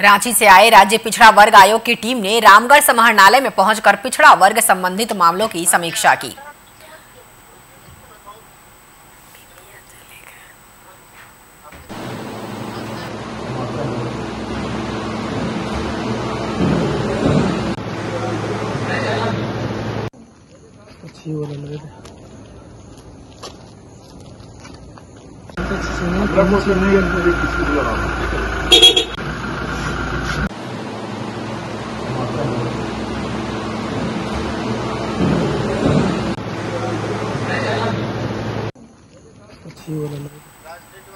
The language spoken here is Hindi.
रांची से आए राज्य पिछड़ा वर्ग आयोग की टीम ने रामगढ़ समाहरणालय में पहुंचकर पिछड़ा वर्ग संबंधित मामलों की समीक्षा की। अच्छी ชีโอ